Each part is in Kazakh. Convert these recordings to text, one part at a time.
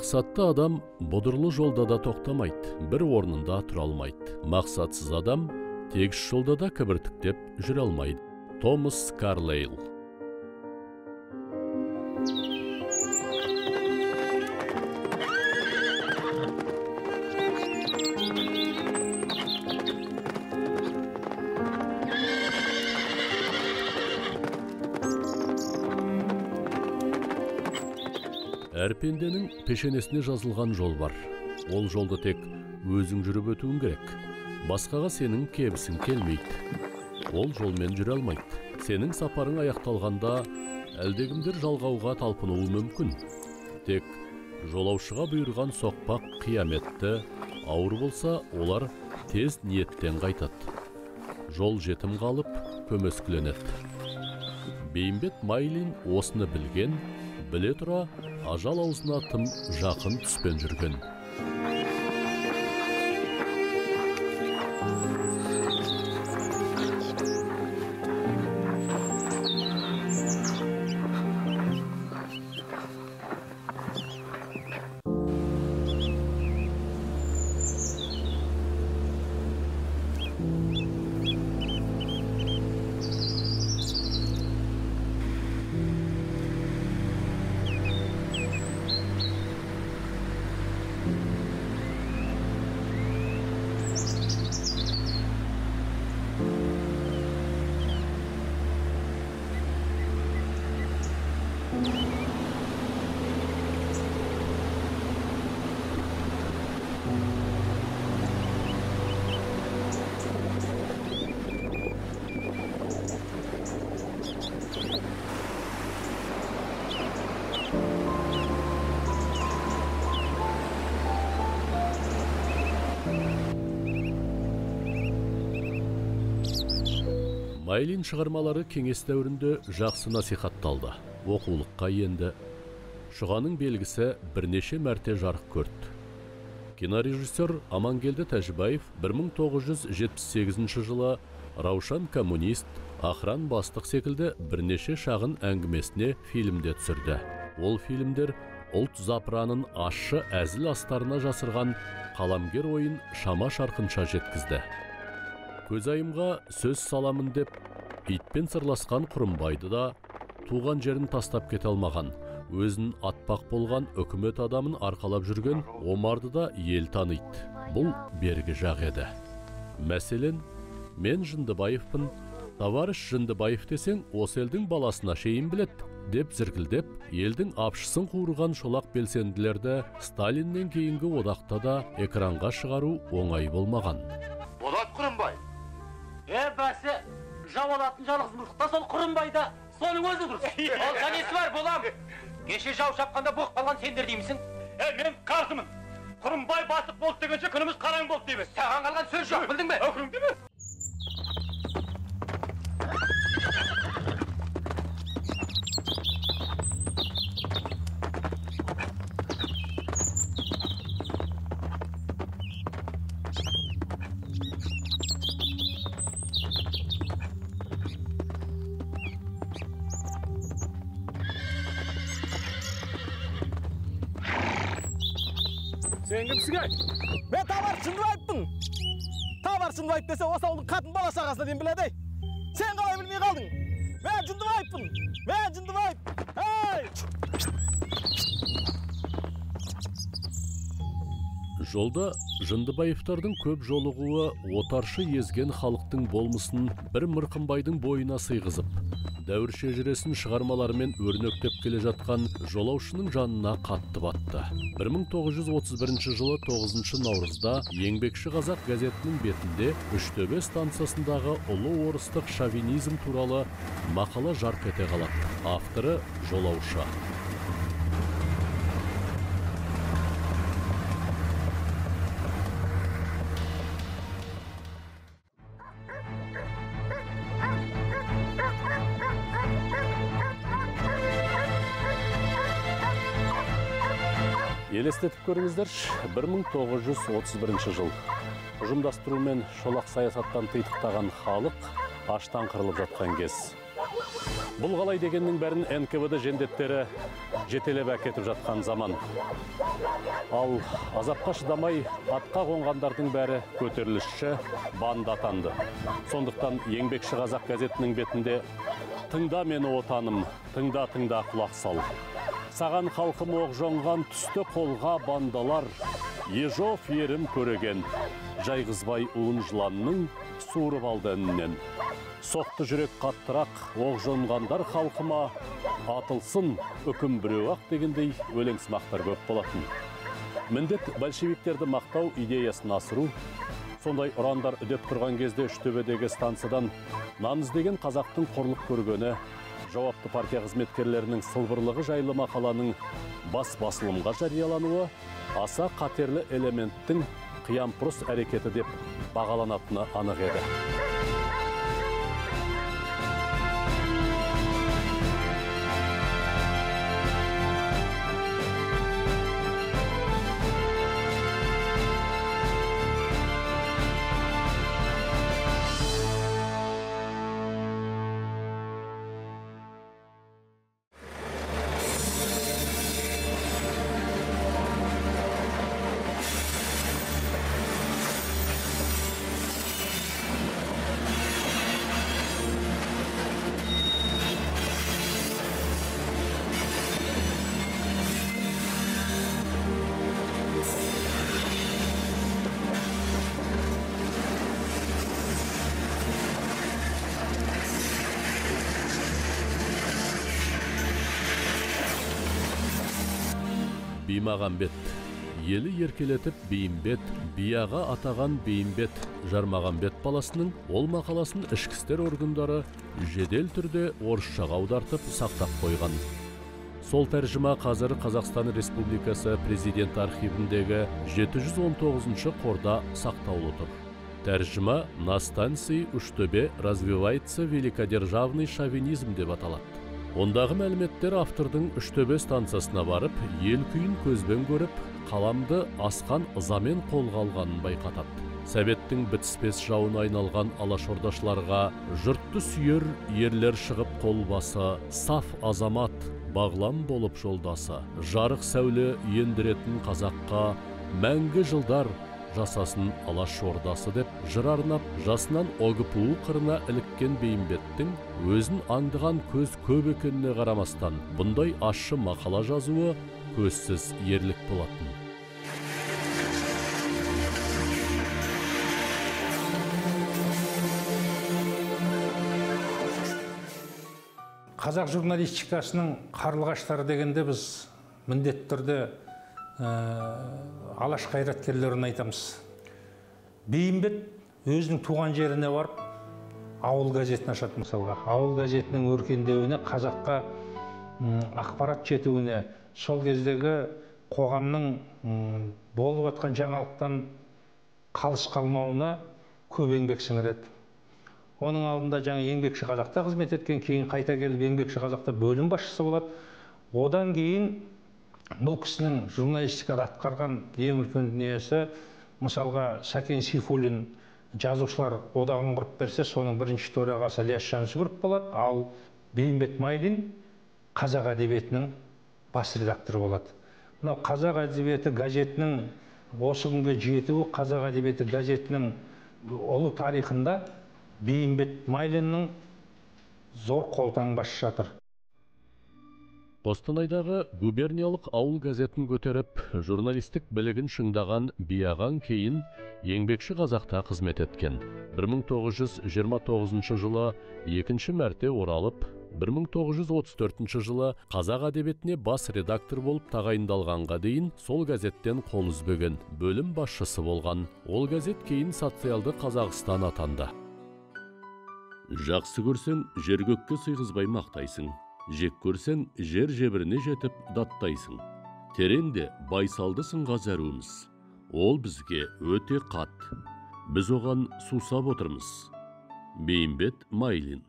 мақсатты адам бұдырлы жолда да тоқтамайды бір орнында тұра алмайды. Мақсатсыз адам тегіс жолда да кібіртіктеп жүре алмайды. Томас карлейл әр пенденің пешенесіне жазылған жол бар. Ол жолды тек өзің жүріп өтуің керек. Басқаға сенің кебісің келмейді. Ол жолмен жүре алмайды. Сенің сапарың аяқталғанда әлдекімдер жалғауға талпынуы мүмкін. Тек жолаушыға бұйырған соқпақ қияметті ауыр болса олар тез ниеттен қайтады. Жол жетім қалып көмескіленеді. Бейімбет майлин осыны білген біле тұра ажал аузына тым жақын түспен жүрген. Майлин шығармалары кеңес дәуірінде жақсы насихатталды. Оқулыққа енді. Шұғаның белгісі бірнеше мәрте жарық көрді. Кинорежиссер амангелді тәжібаев 1978 жылы раушан коммунист охран бастық секілді бірнеше шағын әңгімесіне фильмде түсірді. Ол фильмдер ұлт запыранын ащы әзіл астарына жасырған қаламгер ойын шама шарқынша жеткізді. Көзайымға сөз саламын деп итпен сырласқан құрымбайды да туған жерін тастап кете алмаған өзін атпақ болған үкімет адамын арқалап жүрген омарды да ел таниды. Бұл бергі жақ еді. Мәселен мен жындыбаевпын товарищ жындыбаев десең осы елдің баласына шейін білет деп зіркілдеп елдің апшысын қуырған шолақ белсенділерді сталиннен кейінгі одақта да экранға шығару оңай болмаған. Е бәсе жау алатын жалғыз мылтық та сол құрымбайда соның өзі дұрыс Болса несі бар болам кеше жау шапқанда боқ қалған сендер деймісің е мен қарсымын құрымбай бастық болды дегенше күніміз қараң болды дейміз саған қалған сөз жоқ білдің бе өкіріңді ме сен кімсің ей мен табар шындыбаевпын табар шындыбаев десе осы ауылдың қатын бала шағасына дейін біледі ей. Сен қалай білмей қалдың? Мен жындыбаевпын мен жындыбаев ей! Жолда жындыбаевтардың көп жолығуы отаршы езген халықтың болмысын бір мырқымбайдың бойына сыйғызып дәуір шежіресін шығармаларымен өрнектеп келе жатқан жолаушының жанына қатты батты. 1931 жылы 9 наурызда еңбекші қазақ газетінің бетінде үштөбе станциясындағы ұлы орыстық шовинизм туралы мақала жарқ ете қалады. Авторы жолаушы. Елестетіп көріңіздерші. 1931 жыл. Ұжымдастырумен шолақ саясаттан титықтаған халық аштан қырылып жатқан кез. Бұл қалай дегеннің бәрін нквд жендеттері жетелеп әкетіп жатқан заман. Ал азапқа шыдамай атқа қонғандардың бәрі көтерілісші банда атанды. Сондықтан еңбекші қазақ газетінің бетінде тыңда мені отаным тыңда тыңда құлақ сал саған халқым оқ жоңған түсті қолға бандалар. Ежов ерім көреген жайғызбай уын жыланның суырып алды іннен соқты жүрек қаттырақ оқ жонғандар халқыма атылсын үкім біреу ақ дегендей өлеңсымақтар көп болатын. Міндет большевиктерді мақтау идеясын асыру сондай ұрандар үдеп тұрған кезде үштөбедегі станциядан нан іздеген қазақтың қорлық көргені жауапты партия қызметкерлерінің сылбырлығы жайлы мақаланың бас басылымға жариялануы аса қатерлі элементтің қиямпұрыс әрекеті деп бағаланатыны анық еді. Бимағамбет елі еркелетіп бейімбет бияға атаған бейімбет. Жармағамбет баласының ол мақаласын ішкі істер органдары жедел түрде орысшаға аудартып сақтап қойған. Сол тәржіма қазір қазақстан республикасы президент архивіндегі 719 қорда сақтаулы тұр. Тәржіма на станции уштөбе развивается великодержавный шовинизм деп аталады. Ондағы мәліметтер автордың үштөбе станциясына барып ел күйін көзбен көріп қаламды асқан ызамен қолға алғанын байқатады. Советтің бітіспес жауына айналған алашордашыларға жұртты сүйер ерлер шығып қолбасы саф азамат бағлам болып жолдасы жарық сәуле ендіретін қазаққа мәңгі жылдар жасасын алаш ордасы деп жыр арнап жасынан огпу қырына іліккен бейімбеттің өзін аңдыған көз көп екеніне қарамастан бұндай ащы мақала жазуы көзсіз ерлік болатын. Қазақ журналистикасының қарлығаштары дегенде біз міндетті түрде алаш қайраткерлерін айтамыз. Бейімбет өзінің туған жеріне барып ауыл газетін ашады мысалға. Ауыл газетінің өркендеуіне қазаққа ақпарат жетуіне сол кездегі қоғамның болып жатқан жаңалықтан қалыс қалмауына көп еңбек сіңіреді. Оның алдында жаңа еңбекші қазақта қызмет еткен кейін қайта келіп еңбекші қазақта бөлім басшысы болады. Одан кейін бұл кісінің журналистикада атқарған ең үлкен дүниесі мысалға сәкен сейфуллин жазушылар одағын құрып берсе соның бірінші төрағасы ілияс жансүгіров болады. Ал бейімбет майлин қазақ әдебиетінің бас редакторы болады. Мынау қазақ әдебиеті газетінің осы күнге жетуі қазақ әдебиеті газетінің ұлы тарихында бейімбет майлиннің зор қолтаңбасы жатыр. Қостанайдағы губерниялық ауыл газетін көтеріп журналистік білігін шыңдаған бияған кейін еңбекші қазақта қызмет еткен. 1929 жылы екінші мәрте оралып 1934 жылы қазақ әдебиетіне бас редактор болып тағайындалғанға дейін сол газеттен қол үзбеген бөлім басшысы болған. Ол газет кейін социалды қазақстан атанды. Жақсы көрсең жер көкке сыйғызбай мақтайсың. Жек көрсең жер жебіріне жетіп даттайсың. Тереңде байсалды сынға ол бізге өте қат. Біз оған сусап отырмыз. Бейімбет майлин.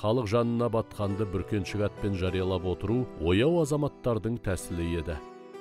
Халық жанына батқанды бүркеншік атпен жариялап отыру ояу азаматтардың тәсілі еді.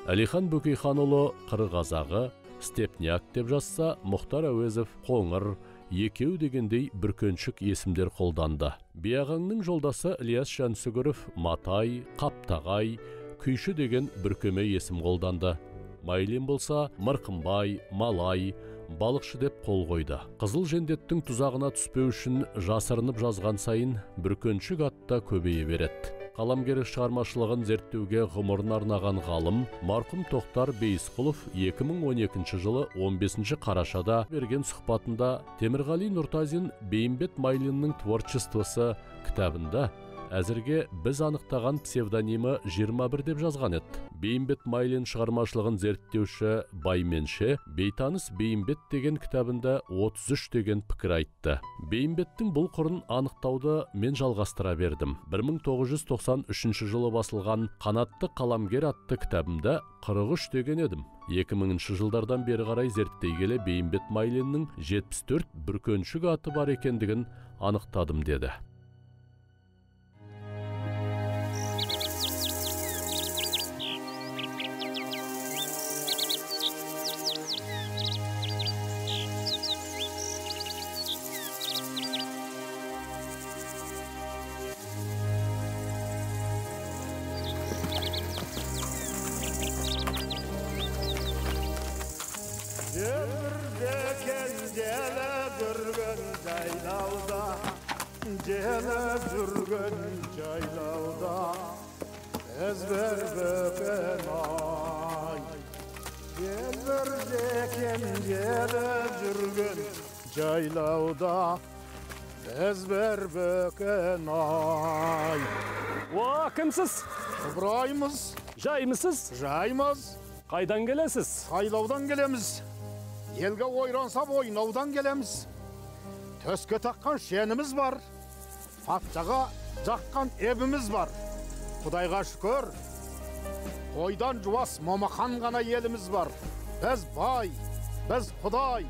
Әлихан бөкейханұлы қыр қазағы степняк деп жазса мұхтар әуезов қоңыр екеу дегендей бүркеншік есімдер қолданды. Биағаңның жолдасы ілияс жансүгіров матай қаптағай күйші деген бүркеме есім қолданды. Майлин болса мырқымбай малай балықшы деп қол қойды. Қызыл жендеттің тұзағына түспеу үшін жасырынып жазған сайын бүркеншік атта көбейе береді. Қаламгер шығармашылығын зерттеуге ғұмырын арнаған ғалым марқұм тоқтар бейісқұлов 2012 жылы 15 қарашада берген сұхбатында темірғали нұртазин бейімбет майлиннің творчествосы кітабында әзірге біз анықтаған псевдонимі 21 деп жазған еді. Бейімбет майлин шығармашылығын зерттеуші байменше бейтаныс бейімбет деген кітабында 33 деген пікір айтты. Бейімбеттің бұл қырын анықтауды мен жалғастыра бердім. 1993 жылы басылған қанатты қаламгер атты кітабымда 43 деген едім. 2000 жылдардан бері қарай зерттей келе бейімбет майлиннің 74 бүркеншік аты бар екендігін анықтадым деді. Жаймысыз? жаймыз, Қайдан келесіз? Қайлаудан келеміз. Елге ойрансап ойнаудан келеміз. Төске таққан шеніміз бар. Патшаға жаққан ебіміз бар. Құдайға шүкір. Қойдан жуас момақан ғана еліміз бар. Біз бай, біз құдай.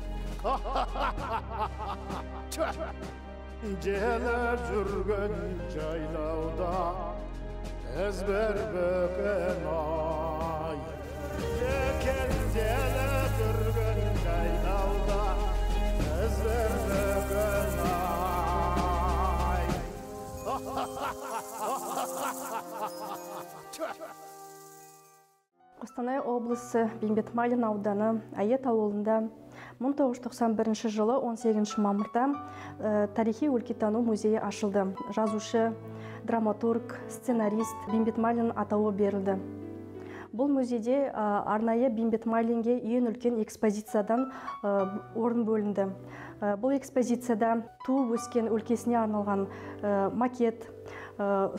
Желіп жүрген жайлауда Қостанай облысы бейімбет майлин ауданы әйет ауылында 1991 жылы 18 мамырда э, тарихи өлкетану музейі ашылды. Жазушы драматург сценарист бейімбет майлин атауы берілді. Бұл музейде арнайы бейімбет майлинге ең үлкен экспозициядан орын бөлінді. Бұл экспозицияда туып өскен өлкесіне арналған макет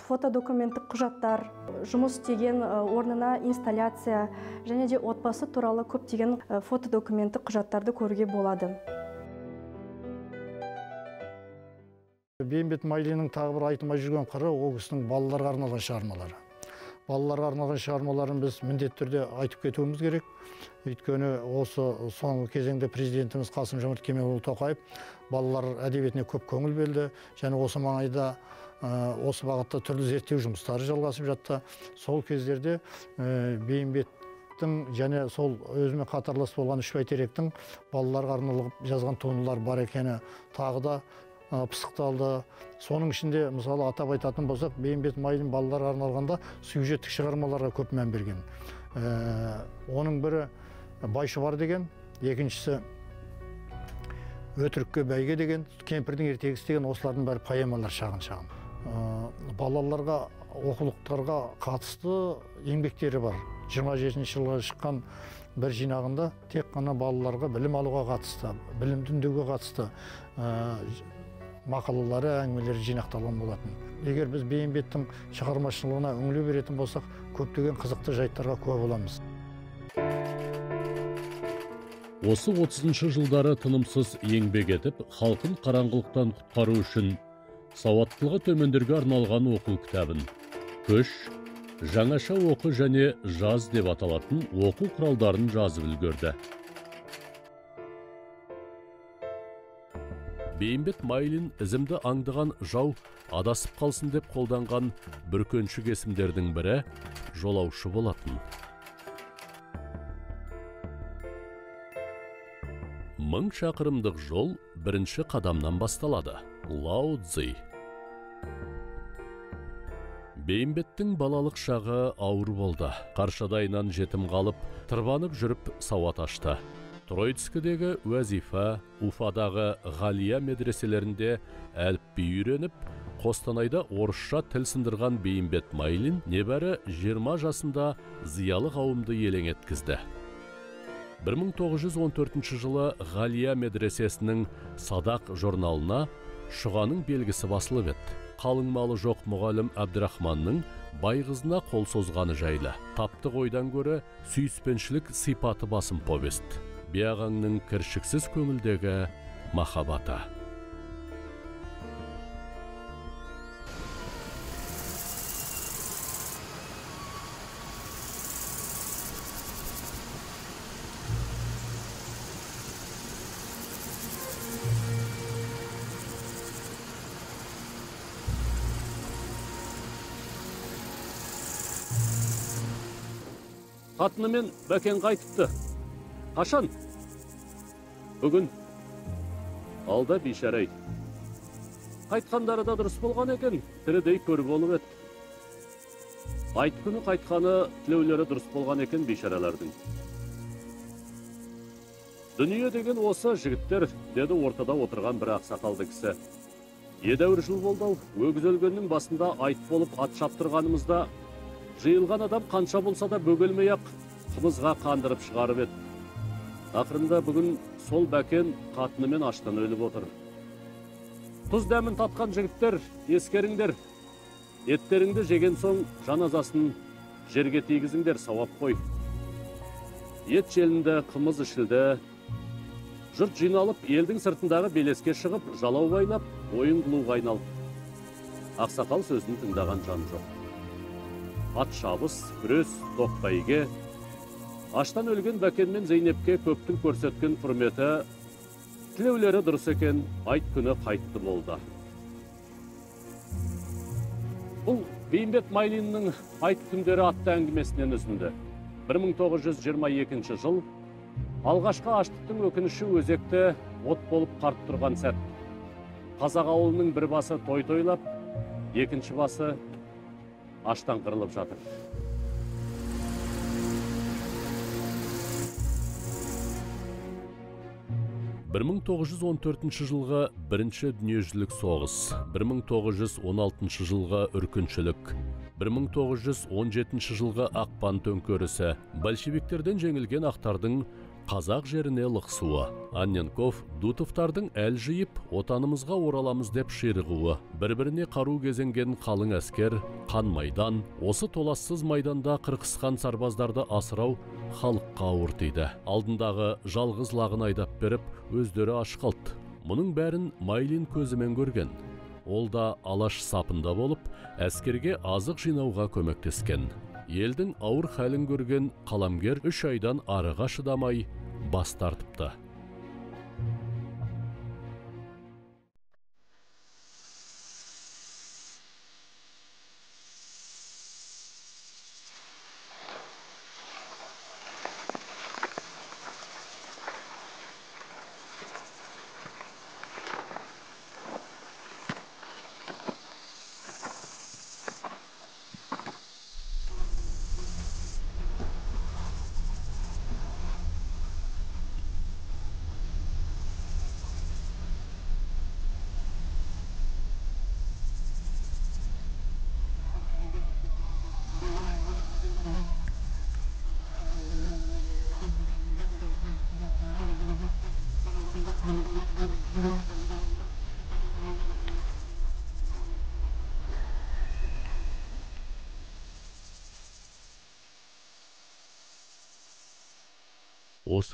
фотодокументтік құжаттар жұмыс істеген орнына инсталляция және де отбасы туралы көптеген фотодокументтік құжаттарды көруге болады. Бейімбет майлиннің тағы бір айтылмай жүрген қыры ол кісінің балаларға арналған шығармалары. Балаларға арналған шығармаларын біз міндетті түрде айтып кетуіміз керек. Өйткені осы соңғы кезеңде президентіміз қасым жомарт кемелұлы тоқаев балалар әдебиетіне көп көңіл бөлді. Және осы маңайда ә, осы бағытта түрлі зерттеу жұмыстары жалғасып жатты. Сол кездерде ә, бейімбеттің және сол өзімен қатарлас болған үш бәйтеректің балаларға арналып жазған туындылар бар екені тағы да пысықталды соның ішінде мысалы атап айтатын болсақ бейімбет майлин балаларға арналғанда сюжеттік шығармаларға көп мән берген. Ә, оның бірі байшұбар деген екіншісі өтірікке бәйге деген кемпірдің ертегісі деген осылардың бәрі поэмалар шағын шағын. Ә, балаларға оқулықтарға қатысты еңбектері бар. 27 жылға шыққан бір жинағында тек қана балаларға білім алуға қатысты білімді үндеуге қатысты ә, мақалалары әңгімелері жинақталған болатын. Егер біз бейімбеттің шығармашылығына үңіле беретін болсақ көптеген қызықты жайттарға куә боламыз. Осы 30 жылдары тынымсыз еңбек етіп халқын қараңғылықтан құтқару үшін сауаттылығы төмендерге арналған оқу кітабын көш жаңаша оқы және жаз деп аталатын оқу құралдарын жазып үлгерді. Бейімбет майлин ізімді аңдыған жау адасып қалсын деп қолданған бүркеншік есімдердің бірі жолаушы болатын. Мың шақырымдық жол бірінші қадамнан басталады. Лао цзи. Бейімбеттің балалық шағы ауыр болды. Қаршадайынан жетім қалып тырбанып жүріп сауат ашты. Троицкідегі уәзифа уфадағы ғалия медреселерінде әліпби үйреніп қостанайда орысша тіл сындырған бейімбет майлин небәрі 20 жасында зиялы қауымды елең еткізді. 1914 жылы ғалия медресесінің садақ журналына шұғаның белгісі басылып еді. Қалың малы жоқ мұғалім әбдірахманның бай қызына қол созғаны жайлы. Таптық ойдан гөрі сүйіспеншілік сипаты басым повест биағаңның кіршіксіз көңілдегі махаббаты. Қатынымен бәкең қайтыпты. Қашан бүгін алда бейшара ай қайтқандары да дұрыс болған екен тірідей көр болып еді айт күні қайтқаны тілеулері дұрыс болған екен бейшаралардың дүние деген осы жігіттер деді ортада отырған бір ақсақалды кісі едәуір жыл болды өгіз өлгеннің басында айт болып ат шаптырғанымызда жиылған адам қанша болса да бөгелмей ақ қымызға қандырып шығарып еді ақырында бүгін сол бәкен қатынымен аштан өліп отыр тұз дәмін татқан жігіттер ескеріңдер еттеріңді жеген соң жаназасын жерге тигізіңдер сауап қой ет желінді қымыз ішілді жұрт жиналып елдің сыртындағы белеске шығып жалау байлап ойын қылуға айналды ақсақал сөзін тыңдаған жан жоқ ат шабыс күрес аштан өлген бәкен мен зейнепке көптің көрсеткен құрметі тілеулері дұрыс екен айт күні қайтты болды. Бұл бейімбет майлиннің айт күндері атты әңгімесінен үзінді. 1922 жыл алғашқы аштықтың өкініші өзекті от болып қарт тұрған сәт. Қазақ ауылының бір басы той тойлап екінші басы аштан қырылып жатыр. 1914 жылғы бірінші дүниежүзілік соғыс 1916 жылғы үркіншілік 1917 жылғы ақпан төңкерісі большевиктерден жеңілген ақтардың қазақ жеріне лықсуы анненков дутовтардың әл жиып отанымызға oraламыз деп ширығуы бір біріне қару кезенген қалың әскер қан майдан осы толассыз майданда қырқысқан сарбаздарды асырау халыққа ауыр тиді. Алдындағы жалғыз лағын айдап беріп өздері аш қалды. Мұның бәрін майлин көзімен көрген. Ол да алаш сапында болып әскерге азық жинауға көмектескен. Елдің ауыр хәлін көрген қаламгер үш айдан арыға шыдамай бас тартыпты.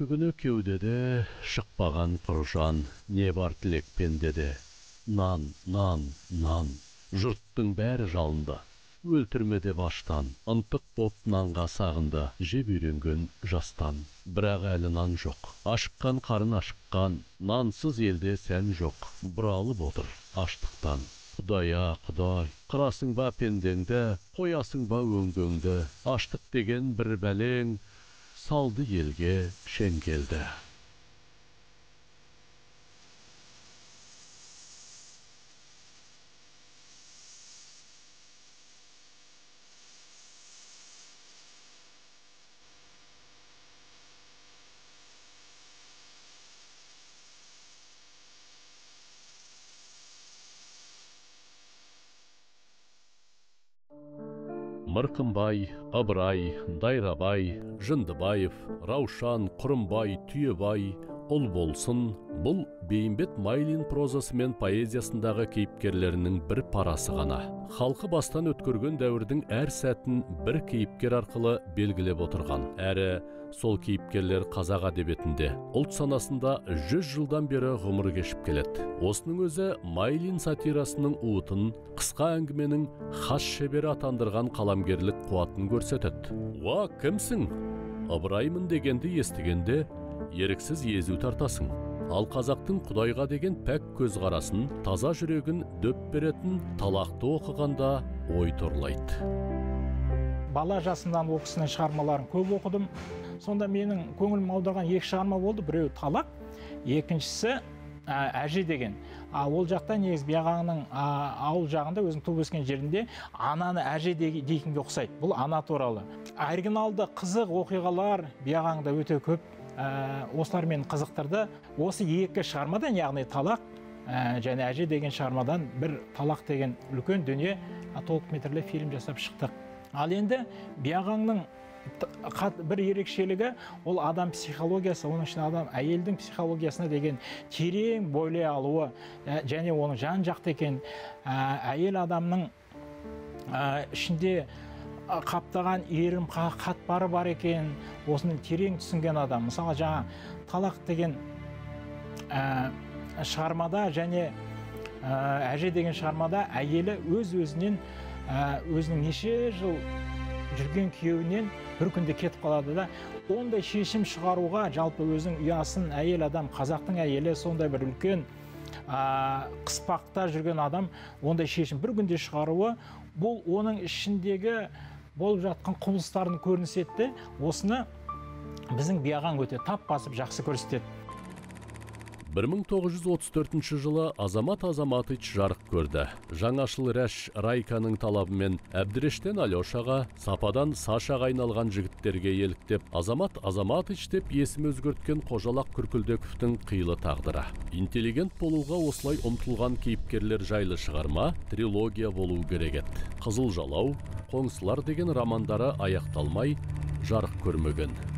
Күні кеудеде шықпаған құржан не бар тілекпен деді нан нан нан жұрттың бәрі жалынды өлтірме деп аштан ынтық боп нанға сағынды жеп үйренген жастан бірақ әлі нан жоқ ашыққан қарын ашыққан нансыз елде сән жоқ бұралып отыр аштықтан құдай а құдай қырасың ба пендеңді қоясың ба өңгеңді аштық деген бір бәлең saldı yelge şengelde. Мырқымбай ыбырай дайрабай жындыбаев раушан құрымбай түйебай ұл болсын бұл бейімбет майлин прозасы мен поэзиясындағы кейіпкерлерінің бір парасы ғана. Халқы бастан өткерген дәуірдің әр сәтін бір кейіпкер арқылы белгілеп отырған. Әрі сол кейіпкерлер қазақ әдебиетінде ұлт санасында жүз жылдан бері ғұмыр кешіп келеді. Осының өзі майлин сатирасының уытын қысқа әңгіменің хас шебері атандырған қаламгерлік қуатын көрсетеді. Уа кімсің? Ыбыраймын дегенді естігенде еріксіз езу тартасың. Ал қазақтың құдайға деген пәк көзқарасын таза жүрегін дөп беретін талақты оқығанда ой торлайды. Бала жасымнан ол кісінің шығармаларын көп оқыдым. Сонда менің көңілім аударған екі шығарма болды. Біреуі талақ екіншісі ә, әже деген. А ол жақта негізі биағаңның ауыл жағында өзінің туып өскен жерінде ананы әже дейтінге ұқсайды. Бұл ана туралы. Оригиналды қызық оқиғалар биағаңда өте көп. Ә, осылар мені қызықтырды. Осы екі шығармадан яғни талақ ә, және әже деген шығармадан бір талақ деген үлкен дүние толықметрлі фильм жасап шықтық. Ал енді биағаңның бір ерекшелігі ол адам психологиясы оның ішінде адам әйелдің психологиясына деген терең бойлай алуы ә, және оның жан жақты екен. Ә, әйел адамның ә, ішінде қаптаған иірім қатпары бар екен осыны терең түсінген адам. Мысалы жаңа талақ деген ә, шығармада және ә, әже деген шығармада әйелі өз өзінен ә, өзінің неше жыл жүрген күйеуінен бір күнде кетіп қалады да ондай шешім шығаруға жалпы өзінің ұясын әйел адам қазақтың әйелі сондай бір үлкен ә, қыспақта жүрген адам ондай шешім бір күнде шығаруы бұл оның ішіндегі болып жатқан құбылыстардың көрінісі еді осыны біздің биағаң өте тап басып жақсы көрсетеді. 1934 жылы азамат азаматыч жарық көрді. Жаңашыл рәш райканың талабымен әбдірештен алешаға сападан сашаға айналған жігіттерге еліктеп азамат азаматыч деп есім өзгерткен қожалақ күркілдековтің қилы тағдыры. Интеллигент болуға осылай ұмтылған кейіпкерлер жайлы шығарма трилогия болу керек еді. Қызыл жалау қоңсылар деген романдары аяқталмай жарық көрмеген.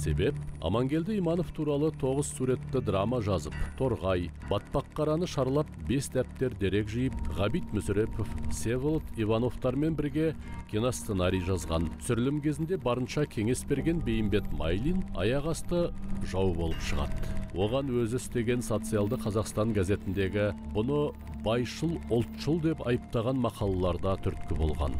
Себеп амангелді иманов туралы тоғыз суретті драма жазып торғай батпаққараны шарлап бес дәптер дерек жиып ғабит мүсірепов всеволод ивановтармен бірге киносценарий жазған. Түсірілім кезінде барынша кеңес берген бейімбет майлин аяқ асты жау болып шығады. Оған өзі істеген социалды қазақстан газетіндегі бұны байшыл ұлтшыл деп айыптаған мақалаларда түрткі болған.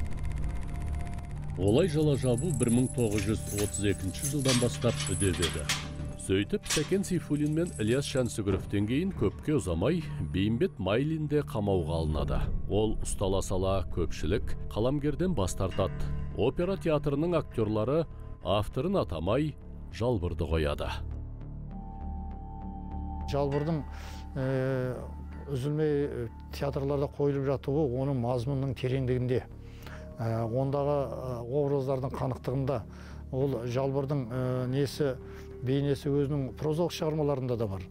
Олай жала жабу 1932 жылдан бастап үдеп сөйтіп сәкен сейфуллин мен ілияс шәнсүгіровтен кейін көпке ұзамай бейімбет майлин де қамауға алынады. Ол ұстала сала көпшілік қаламгерден бас тартады. Опера театрының актерлары авторын атамай жалбырды қояды. Жалбырдың үзілмей театрларда қойылып жатуы оның мазмұнының тереңдігінде. Ә, ондағы ә, образдардың қанықтығында ол жалбырдың ә, несі бейнесі өзінің прозалық шығармаларында да бар.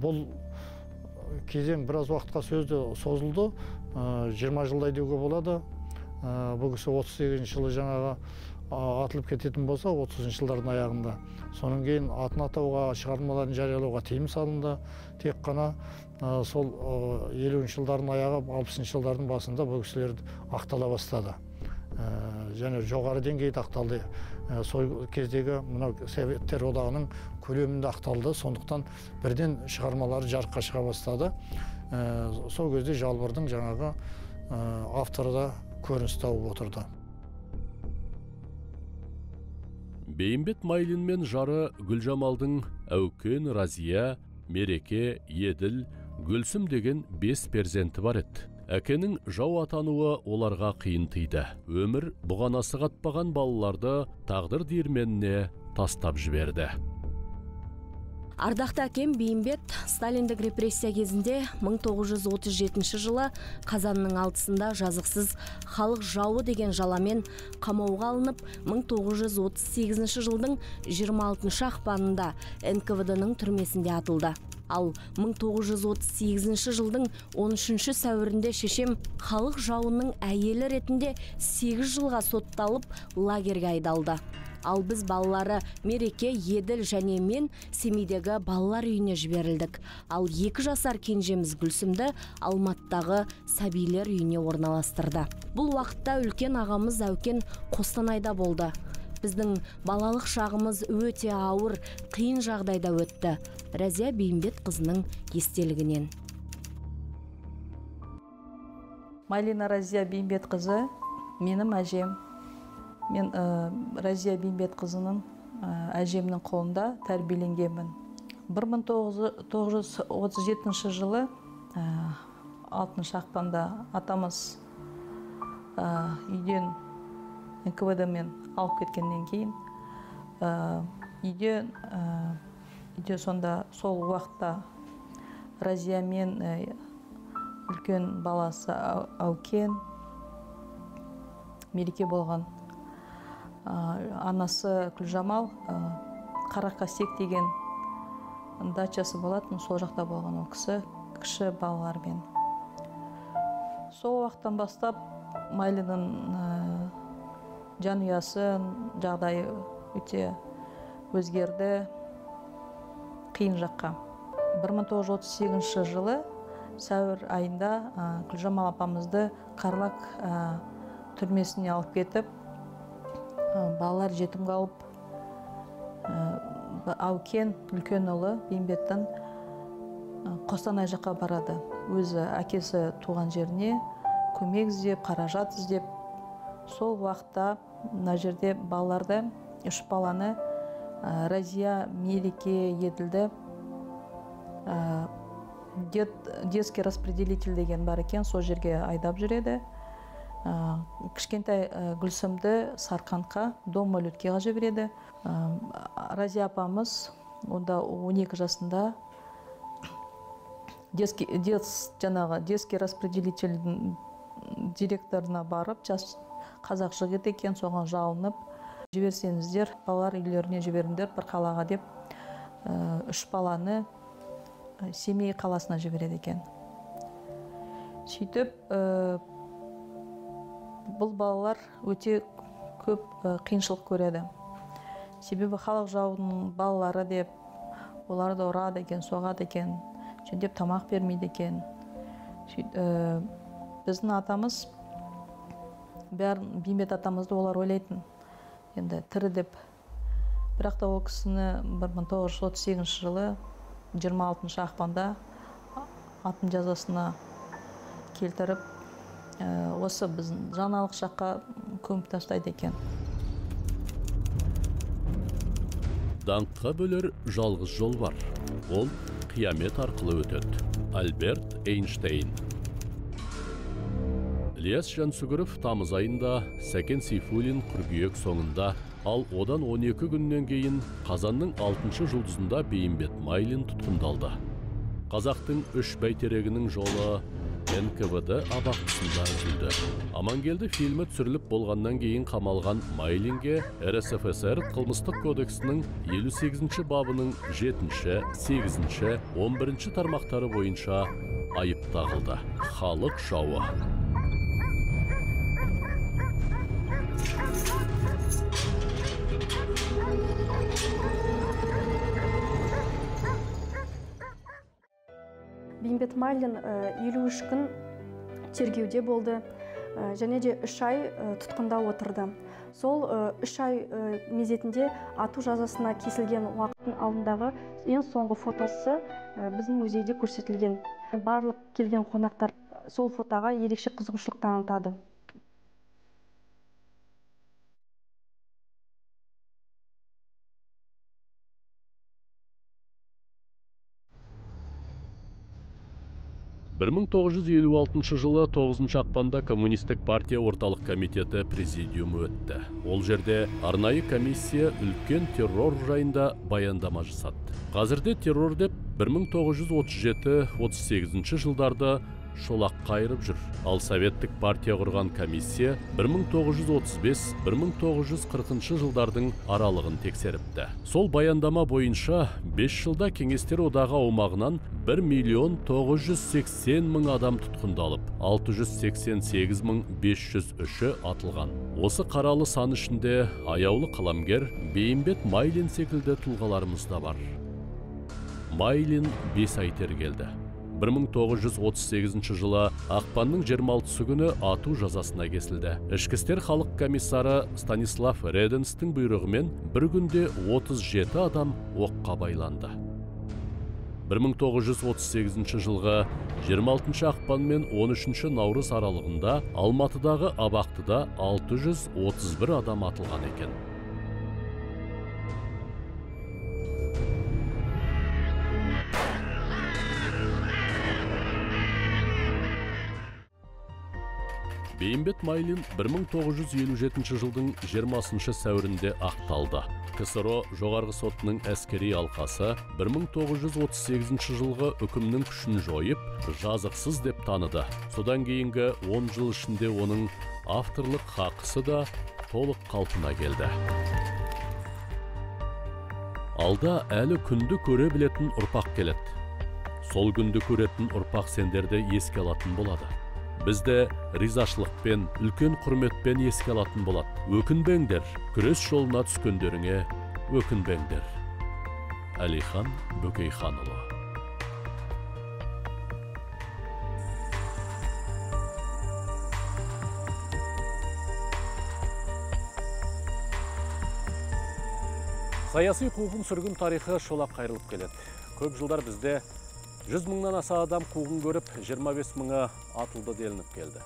Бұл кезең біраз уақытқа сөзді созылды. Жиырма жылдай деуге болады. Бұл кісі отыз сегізінші жылы жаңағы атылып кететін болса отызыншы жылдардың аяғында. Содан кейін атын атауға шығармаларын жариялауға тыйым салынды. Тек қана сол елуінші жылдардың аяғы алпысыншы жылдардың басында бұл кісілер ақтала бастады. Және жоғары деңгейде ақталды. Сол кездегі мынау советтер одағының көлемінде ақталды. Сондықтан бірден шығармалары жарыққа шыға бастады. Сол кезде жалбырдың жаңағы авторы да көрініс тауып отырды. Бейімбет майлин мен жары гүлжамалдың әукен разия мереке еділ гүлсім деген бес перзенті бар еді. Әкенің жау атануы оларға қиын тиді. Өмір бұғанасы қатпаған балаларды тағдыр диірменіне тастап жіберді. Ардакты акем бейимбет сталиндик репрессия отуз жетинчи жылы казанның алтысында жазыксыз халык жауы деген жаламен камоого алынып миң тогуз жүз отуз сегизинчи жылдың жыйырма алтынчы акпанында нквднын түрмесинде атылды. Ал миң тогуз жүз отуз сегизинчи жылдың он үчүнчү сәуірінде шешем халық жауының әйелі ретінде сегиз жылга сотталып лагерге айдалды. Ал біз балалары мереке еділ және мен семейдегі балалар үйіне жіберілдік. Ал екі жасар кенжеміз гүлсімді алматыдағы сәбилер үйіне орналастырды. Бұл уақытта үлкен ағамыз әукен қостанайда болды. Біздің балалық шағымыз өте ауыр қиын жағдайда өтті. Рәзия бейімбет қызының естелігінен. Майлина разия бейімбетқызы менің әжем. Мен ә, разия бейімбетқызының ә, әжемнің қолында тәрбиеленгенмін. 1937 жылы ә, 6 ақпанда атамыз ә, үйден нквд мен алып кеткеннен кейін ә, үйде ә, үйде сонда сол уақытта разия мен ә, үлкен баласы әукен мереке болған. Анасы күлжамал ә, қарақасек деген дачасы болатын. Сол жақта болған ол кісі кіші балалармен. Сол уақыттан бастап майлиннің жанұясы жағдайы өте өзгерді. Қиын жаққа. 1938 жылы сәуір айында күлжамал апамызды қарлак түрмесіне алып кетіп балалар жетім қалып аукен үлкен ұлы бейімбеттің қостанай жаққа барады. Өзі әкесі туған жеріне көмек іздеп қаражат іздеп сол уақытта мына жерде балаларды үш баланы разия мереке еділді ә, дет, детский распределитель деген бар екен сол жерге айдап жүреді. Кішкентай ә, гүлсімді сарқантқа дом малюткеға жібереді. Ә, разия апамыз онда 12 жасында детский дет жаңағы детский распределительдің директорына барып жас қазақ жігіт екен соған жалынып жіберсеңіздер балалар үйлеріне жіберіңдер бір қалаға деп үш баланы семей қаласына жібереді екен. Сөйтіп бұл балалар өте көп қиыншылық көреді. Себебі халық жауының балалары деп оларды ұрады екен соғады екен жөндеп тамақ бермейді екен. Біздің атамыз бәрін бейімбет атамызды олар ойлайтын енді тірі деп. Бірақ та ол кісіні бір мың тоғыз жүз отыз сегізінші жылы жиырма алтыншы ақпанда атын жазасына келтіріп ә, осы біздің жаңалық жаққа көміп тастайды екен. Даңққа бөлер жалғыз жол бар. Ол қиямет арқылы өтеді. Альберт эйнштейн. Ілияс жансүгіров тамыз айында сәкен сейфуллин қыркүйек соңында ал одан 12 күннен кейін қазанның алтыншы жұлдызында бейімбет майлин тұтқындалды. Қазақтың үш бәйтерегінің жолы нквд абақтысында үзілді. Амангелді фильмі түсіріліп болғаннан кейін қамалған майлинге рсфср қылмыстық кодексінің 58 бабының 7 8 11 тармақтары бойынша айып тағылды. Халық жауы. Бейімбет майлин елу үш күн тергеуде болды және де үш ай тұтқында отырды. Сол үш ай мезетінде ату жазасына кесілген уақыттың алдындағы ең соңғы фотосы біздің музейде көрсетілген. Барлық келген қонақтар сол фотоға ерекше қызығушылық танытады. 1956 жылы 9 ақпанда коммунистік партия орталық комитеті президиумы өтті. Ол жерде арнайы комиссия үлкен террор жайында баяндама жасады. Қазірде террор деп 1937-38 жылдарды шолақ қайырып жүр. Ал советтік партия құрған комиссия 1935-1940 жылдардың аралығын тексеріпті. Сол баяндама бойынша 5 жылда кеңестер одағы аумағынан 1 миллион 980 мың адам тұтқындалып 688 мың 503-і атылған. Осы қаралы сан ішінде аяулы қаламгер бейімбет майлин секілді тұлғаларымыз да бар. Майлин бес ай тергелді. 1938 жылы ақпанның 26 күні ату жазасына кесілді. Ішкі істер халық комиссары станислав реденстің бұйрығымен бір күнде 37 адам оққа байланды. 1938 жылғы 26 ақпан мен 13 наурыз аралығында алматыдағы абақтыда 631 адам атылған екен. Бейімбет майлин 1957 жылдың 20 сәуірінде ақталды. Ксро жоғарғы сотының әскери алқасы 1938 жылғы үкімнің күшін жойып жазықсыз деп таныды. Содан кейінгі 10 жыл ішінде оның авторлық хақысы да толық қалпына келді. Алда әлі күнді көре білетін ұрпақ келеді. Сол күнді көретін ұрпақ сендерді еске алатын болады. Бізді ризашылықпен үлкен құрметпен еске алатын болады өкінбеңдер күрес жолына түскендеріңе өкінбеңдер әлихан бөкейханұлы саяси қуғын сүргін тарихы шолақ қайырылып келеді көп жылдар бізде жүз мыңнан аса адам қуғын көріп 25 мыңы атылды делініп келді.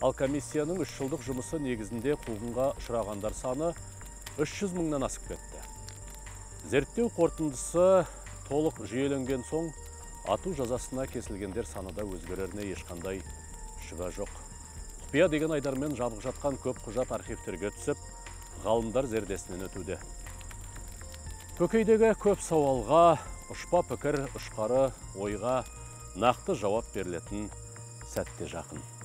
Ал комиссияның үш жылдық жұмысы негізінде қуғынға ұшырағандар саны 300 мыңнан асып кетті. Зерттеу қорытындысы толық жүйеленген соң ату жазасына кесілгендер саны да өзгереріне ешқандай шүбә жоқ. Құпия деген айдармен жабық жатқан көп құжат архивтерге түсіп ғалымдар зердесінен өтуде. Көкейдегі көп сауалға ұшпа пікір ұшқары ойға нақты жауап берілетін сәтте жақын.